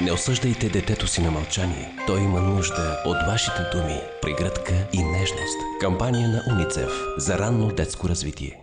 Не осъждайте детето си на мълчание. Той има нужда от вашите думи, прегръдка и нежност. Кампания на УНИЦЕФ за ранно детско развитие.